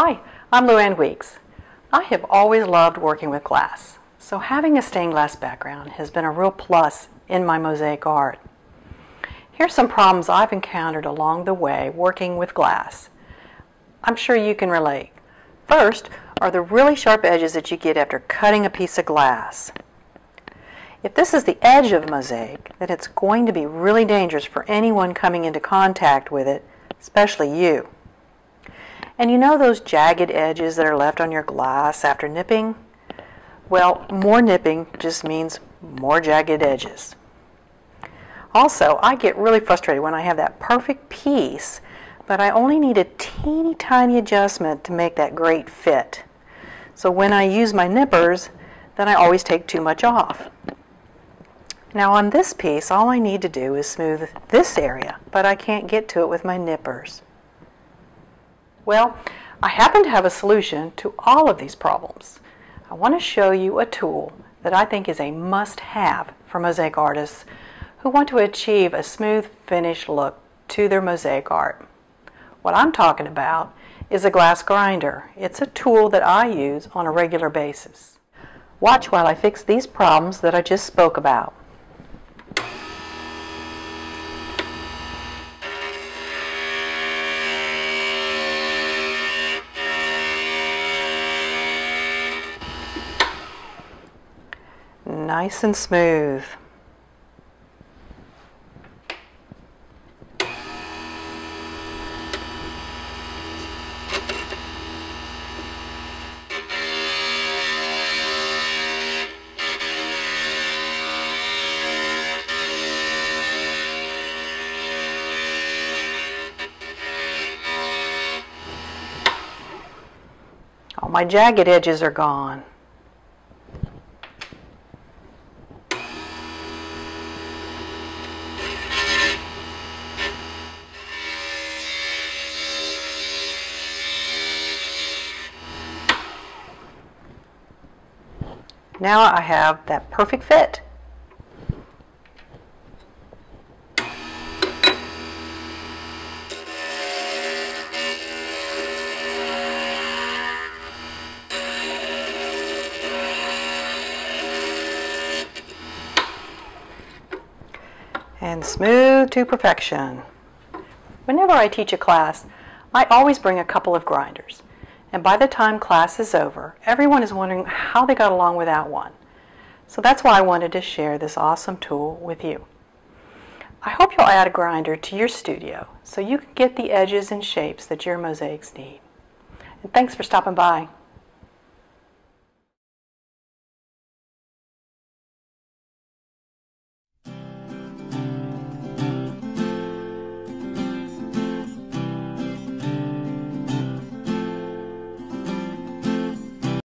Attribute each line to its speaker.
Speaker 1: Hi, I'm Luann Weeks. I have always loved working with glass, so having a stained glass background has been a real plus in my mosaic art. Here's some problems I've encountered along the way working with glass. I'm sure you can relate. First are the really sharp edges that you get after cutting a piece of glass. If this is the edge of mosaic, then it's going to be really dangerous for anyone coming into contact with it, especially you. And you know those jagged edges that are left on your glass after nipping? Well, more nipping just means more jagged edges. Also, I get really frustrated when I have that perfect piece, but I only need a teeny tiny adjustment to make that great fit. So when I use my nippers, then I always take too much off. Now on this piece, all I need to do is smooth this area, but I can't get to it with my nippers. Well, I happen to have a solution to all of these problems. I want to show you a tool that I think is a must-have for mosaic artists who want to achieve a smooth finished look to their mosaic art. What I'm talking about is a glass grinder. It's a tool that I use on a regular basis. Watch while I fix these problems that I just spoke about. Nice and smooth. All my jagged edges are gone. Now I have that perfect fit. and smooth to perfection. Whenever I teach a class, I always bring a couple of grinders. And by the time class is over, everyone is wondering how they got along without one. So that's why I wanted to share this awesome tool with you. I hope you'll add a grinder to your studio so you can get the edges and shapes that your mosaics need. And thanks for stopping by.